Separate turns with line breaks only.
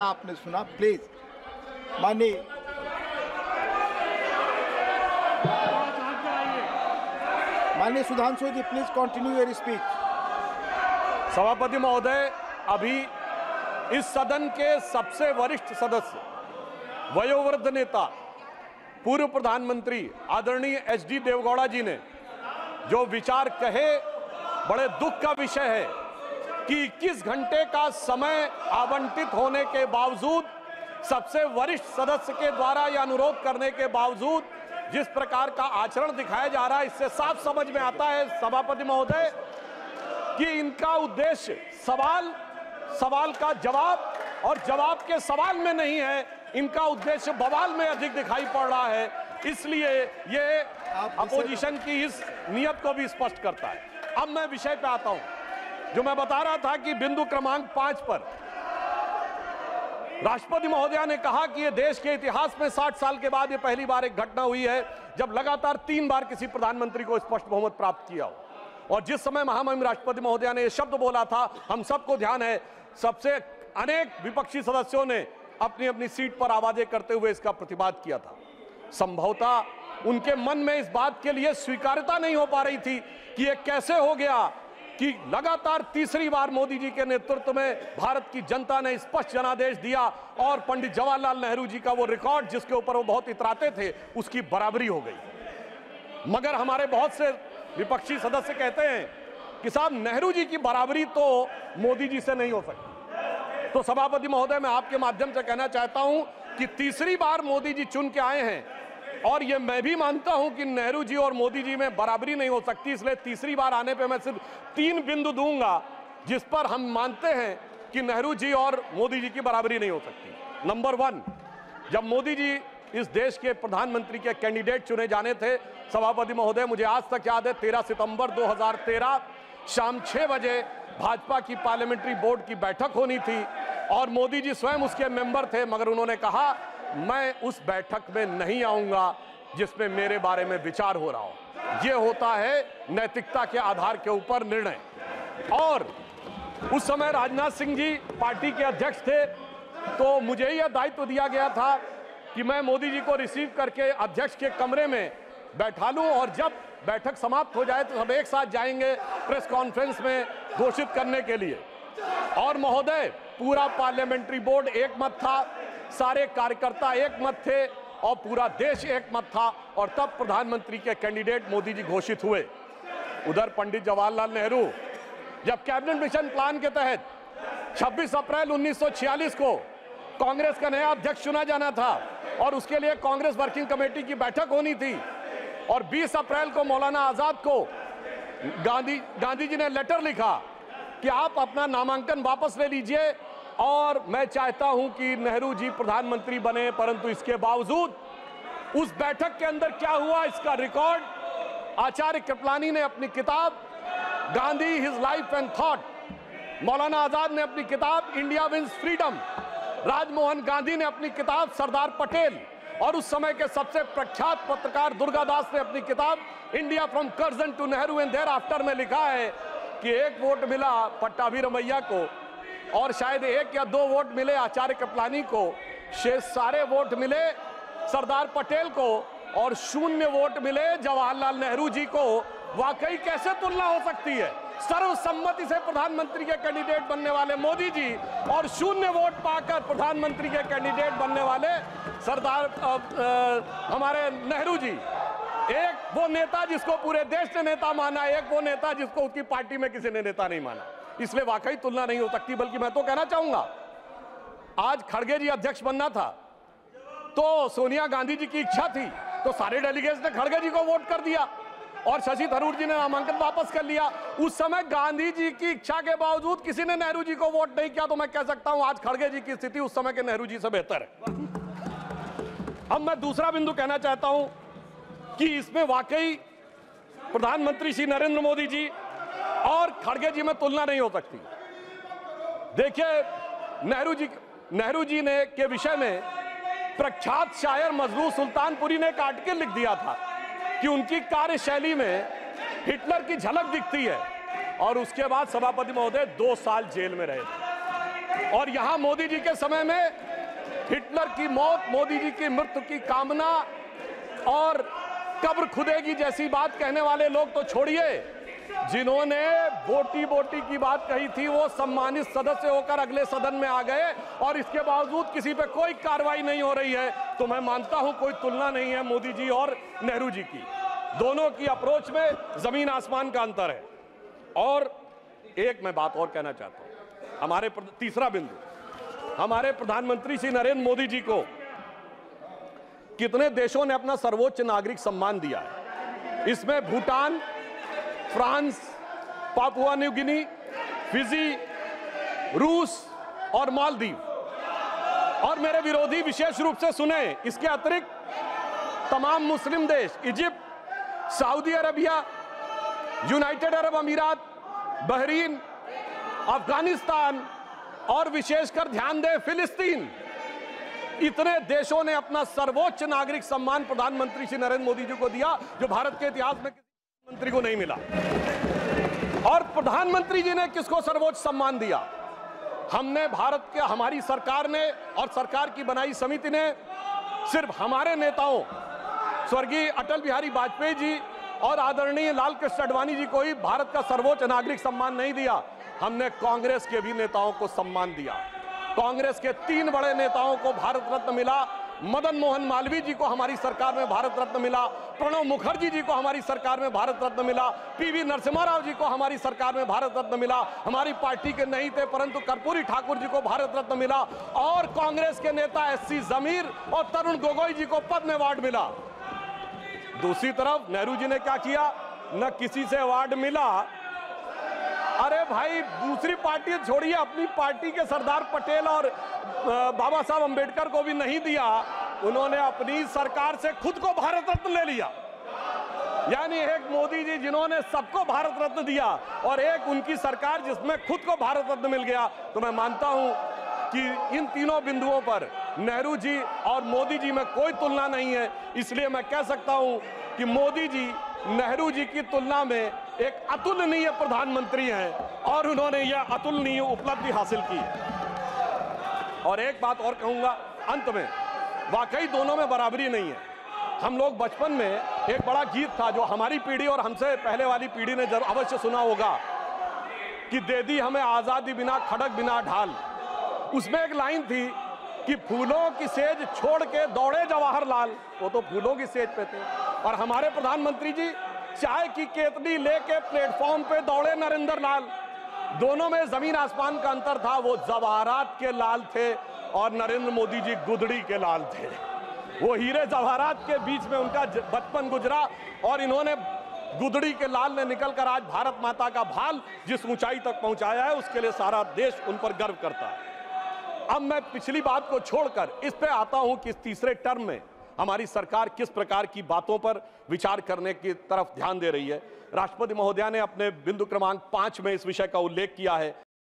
आपने सुना प्लीज़ माननीय माननीय Sudhanshu ji please continue your speech
सभापति महोदय, अभी इस सदन के सबसे वरिष्ठ सदस्य, वयोवृद्ध नेता, पूर्व प्रधानमंत्री आदरणीय एच डी देवगौड़ा जी ने जो विचार कहे, बड़े दुख का विषय है। कि 21 घंटे का समय आवंटित होने के बावजूद सबसे वरिष्ठ सदस्य के द्वारा यह अनुरोध करने के बावजूद जिस प्रकार का आचरण दिखाया जा रहा है इससे साफ़ समझ में आता है सभापति महोदय कि इनका उद्देश्य सवाल सवाल का जवाब और जवाब के सवाल में नहीं है इनका उद्देश्य बवाल में अधिक दिखाई पड़ रहा है। इसलिए ये अपोजिशन की इस नियत को भी स्पष्ट करता है। अब मैं विषय पे आता हूँ। जो मैं बता रहा था कि बिंदु क्रमांक पाँच पर राष्ट्रपति महोदया ने कहा कि ये देश के इतिहास में 60 साल के बाद ये पहली बार एक घटना हुई है, जब लगातार तीन बार किसी प्रधानमंत्री को स्पष्ट बहुमत प्राप्त किया हो। और जिस समय महामहिम राष्ट्रपति महोदया ने यह शब्द बोला था, हम सबको ध्यान है, सबसे अनेक विपक्षी सदस्यों ने अपनी अपनी सीट पर आवाज़ें करते हुए इसका प्रतिवाद किया था। संभवतः उनके मन में इस बात के लिए स्वीकार्यता नहीं हो पा रही थी कि यह कैसे हो गया कि लगातार तीसरी बार मोदी जी के नेतृत्व में भारत की जनता ने स्पष्ट जनादेश दिया और पंडित जवाहरलाल नेहरू जी का वो रिकॉर्ड जिसके ऊपर वो बहुत इतराते थे, उसकी बराबरी हो गई। मगर हमारे बहुत से विपक्षी सदस्य कहते हैं कि साहब, नेहरू जी की बराबरी तो मोदी जी से नहीं हो सकती। तो सभापति महोदय, मैं आपके माध्यम से कहना चाहता हूँ कि तीसरी बार मोदी जी चुन के आए हैं। और ये मैं भी मानता हूँ कि नेहरू जी और मोदी जी में बराबरी नहीं हो सकती, इसलिए तीसरी बार आने पे मैं सिर्फ़ तीन बिंदु दूँगा, जिस पर हम मानते हैं कि नेहरू जी और मोदी जी की बराबरी नहीं हो सकती। नंबर वन जब मोदी जी इस देश के प्रधानमंत्री के कैंडिडेट चुने जाने थे, सभापति महोदय, मुझे आज तक याद है 13 सितंबर 2013 शाम 6 बजे भाजपा की पार्लियामेंट्री बोर्ड की बैठक होनी थी, और मोदी जी स्वयं उसके मेंबर थे, मगर उन्होंने कहा मैं उस बैठक में नहीं आऊँगा जिसमें मेरे बारे में विचार हो रहा हो। यह होता है नैतिकता के आधार के ऊपर निर्णय। और उस समय राजनाथ सिंह जी पार्टी के अध्यक्ष थे तो मुझे यह दायित्व दिया गया था कि मैं मोदी जी को रिसीव करके अध्यक्ष के कमरे में बैठा लूँ और जब बैठक समाप्त हो जाए तो सब एक साथ जाएँगे प्रेस कॉन्फ्रेंस में घोषित करने के लिए। और महोदय, पूरा पार्लियामेंट्री बोर्ड एक मत था सारे कार्यकर्ता एक मत थे और पूरा देश एक मत था और तब प्रधानमंत्री के कैंडिडेट मोदी जी घोषित हुए। उधर पंडित जवाहरलाल नेहरू, जब कैबिनेट मिशन प्लान के तहत 26 अप्रैल 1946 को कांग्रेस का नया अध्यक्ष चुना जाना था और उसके लिए कांग्रेस वर्किंग कमेटी की बैठक होनी थी और 20 अप्रैल को मौलाना आज़ाद को गांधी गांधी जी ने लेटर लिखा कि आप अपना नामांकन वापस ले लीजिए और मैं चाहता हूँ कि नेहरू जी प्रधानमंत्री बने, परंतु इसके बावजूद उस बैठक के अंदर क्या हुआ इसका रिकॉर्ड? आचार्य कृपलानी ने अपनी किताब, Gandhi his life and thought, Maulana Azad ने अपनी किताब, India wins freedom, Rajmohan Gandhi ने अपनी किताब, सरदार पटेल, और उस समय के सबसे प्रख्यात पत्रकार दुर्गादास ने अपनी किताब, India from Curzon to Nehru and thereafter में लिखा है कि एक वोट मिला पट्टाभी रमैया को। और शायद एक या दो वोट मिले आचार्य कपलानी को। शेष सारे वोट मिले सरदार पटेल को और शून्य वोट मिले जवाहरलाल नेहरू जी को। वाकई कैसे तुलना हो सकती है? सर्वसम्मति से प्रधानमंत्री के कैंडिडेट बनने वाले मोदी जी और शून्य वोट पाकर प्रधानमंत्री के कैंडिडेट बनने वाले सरदार हमारे नेहरू जी। एक वो नेता जिसको पूरे देश ने नेता माना, एक वो नेता जिसको उसकी पार्टी में किसी ने नेता नहीं माना। इसलिए वाकई तुलना नहीं हो सकती, बल्कि मैं तो कहना चाहूँगा, आज खड़गे जी अध्यक्ष बनना था तो सोनिया गांधी जी की इच्छा थी तो सारे डेलीगेट्स ने खड़गे जी को वोट कर दिया, और शशि थरूर जी ने नामांकन वापस कर लिया। उस समय गांधी जी की इच्छा के बावजूद किसी ने नेहरू जी को वोट नहीं किया तो मैं कह सकता हूँ आज खड़गे जी की स्थिति उस समय के नेहरू जी से बेहतर है। अब मैं दूसरा बिंदु कहना चाहता हूँ कि इसमें वाकई प्रधानमंत्री श्री नरेंद्र मोदी जी और खड़गे जी में तुलना नहीं हो सकती। देखिए, नेहरू जी नेहरू जी ने के विषय में प्रख्यात शायर मजरू सुल्तानपुरी ने एक आर्टिकल लिख दिया था कि उनकी कार्यशैली में हिटलर की झलक दिखती है और उसके बाद सभापति महोदय दो साल जेल में रहे। और यहाँ मोदी जी के समय में हिटलर की मौत, मोदी जी की मृत्यु की कामना और कब्र खुदेगी जैसी बात कहने वाले लोग तो छोड़िए। जिन्होंने बोटी बोटी की बात कही थी, वो सम्मानित सदस्य होकर अगले सदन में आ गए और इसके बावजूद किसी पे कोई कार्रवाई नहीं हो रही है। तो मैं मानता हूँ कोई तुलना नहीं है मोदी जी और नेहरू जी की। दोनों की अप्रोच में ज़मीन आसमान का अंतर है। और एक मैं बात और कहना चाहता हूँ, हमारे तीसरा बिंदु, हमारे प्रधानमंत्री श्री नरेंद्र मोदी जी को कितने देशों ने अपना सर्वोच्च नागरिक सम्मान दिया है। इसमें Bhutan France, Papua New Guinea, Fiji, रूस और मालदीव। और मेरे विरोधी विशेष रूप से सुने, इसके अतिरिक्त तमाम मुस्लिम देश Egypt Saudi Arabia, United Arab Emirates, Bahrain, Afghanistan और विशेषकर ध्यान दें फिलिस्तीन। इतने देशों ने अपना सर्वोच्च नागरिक सम्मान प्रधानमंत्री श्री नरेंद्र मोदी जी को दिया, जो भारत के इतिहास में मंत्री को नहीं मिला। और प्रधानमंत्री जी ने किसको सर्वोच्च सम्मान दिया? हमने, भारत के, हमारी सरकार ने और सरकार की बनाई समिति ने सिर्फ़ हमारे नेताओं, स्वर्गीय अटल बिहारी वाजपेयी जी और आदरणीय लाल कृष्ण अडवाणी जी को ही भारत का सर्वोच्च नागरिक सम्मान नहीं दिया। हमने कांग्रेस के भी नेताओं को सम्मान दिया। कांग्रेस के तीन बड़े नेताओं को भारत रत्न मिला। मदन मोहन मालवीय जी को हमारी सरकार में भारत रत्न मिला प्रणब मुखर्जी जी को हमारी सरकार में भारत रत्न मिला पीवी नरसिम्हा राव जी को हमारी सरकार में भारत रत्न मिला, हमारी पार्टी के नहीं थे परंतु कर्पूरी ठाकुर जी को भारत रत्न मिला और कांग्रेस के नेता एस सी जमीर और तरुण गोगोई जी को पद्म अवार्ड मिला। दूसरी तरफ़ नेहरू जी ने क्या किया? न किसी से अवार्ड मिला अरे भाई, दूसरी पार्टी छोड़िए, अपनी पार्टी के सरदार पटेल और बाबा साहब अंबेडकर को भी नहीं दिया। उन्होंने अपनी सरकार से खुद को भारत रत्न ले लिया। यानी एक मोदी जी जिन्होंने सबको भारत रत्न दिया और एक उनकी सरकार जिसमें खुद को भारत रत्न मिल गया। तो मैं मानता हूँ कि इन तीनों बिंदुओं पर नेहरू जी और मोदी जी में कोई तुलना नहीं है। इसलिए मैं कह सकता हूँ कि मोदी जी नेहरू जी की तुलना में एक अतुलनीय प्रधानमंत्री हैं और उन्होंने यह अतुलनीय उपलब्धि हासिल की। और एक बात और कहूँगा, अंत में, वाकई दोनों में बराबरी नहीं है। हम लोग बचपन में एक बड़ा गीत था जो हमारी पीढ़ी और हमसे पहले वाली पीढ़ी ने ज़रूर अवश्य सुना होगा कि दे दी हमें आज़ादी बिना खड़क बिना ढाल। उसमें एक लाइन थी कि फूलों की सेज छोड़ के दौड़े जवाहरलाल। वो तो फूलों की सेज पे थे। और हमारे प्रधानमंत्री जी चाय की केतली लेके प्लेटफॉर्म पे दौड़े नरेंद्र लाल। दोनों में ज़मीन आसमान का अंतर था, वो जवाहरात के लाल थे और नरेंद्र मोदी जी गुदड़ी के लाल थे। वो हीरे जवाहरात के बीच में उनका बचपन गुजरा और इन्होंने गुदड़ी के लाल ने निकलकर आज भारत माता का भाल जिस ऊंचाई तक पहुँचाया है, उसके लिए सारा देश उन पर गर्व करता है। अब मैं पिछली बात को छोड़कर इस पे आता हूँ कि इस तीसरे टर्म में हमारी सरकार किस प्रकार की बातों पर विचार करने की तरफ़ ध्यान दे रही है? राष्ट्रपति महोदया ने अपने बिंदु क्रमांक पाँच में इस विषय का उल्लेख किया है।